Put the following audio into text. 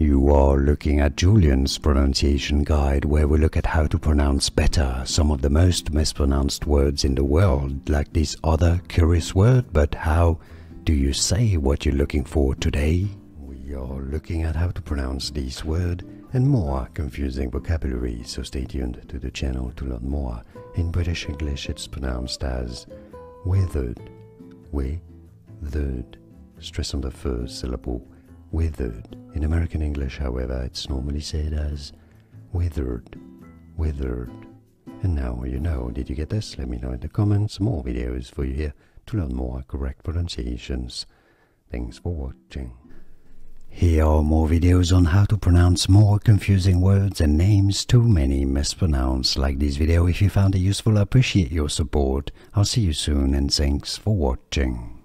You are looking at Julien's pronunciation guide where we look at how to pronounce better some of the most mispronounced words in the world, like this other curious word, but how do you say what you're looking for today? We are looking at how to pronounce this word and more confusing vocabulary, so stay tuned to the channel to learn more. In British English, it's pronounced as withered, withered. Stress on the first syllable withered. In American English, however, it's normally said as withered, withered. And now you know. Did you get this? Let me know in the comments. More videos for you here to learn more correct pronunciations. Thanks for watching. Here are more videos on how to pronounce more confusing words and names too many mispronounced. Like this video if you found it useful, I appreciate your support. I'll see you soon and thanks for watching.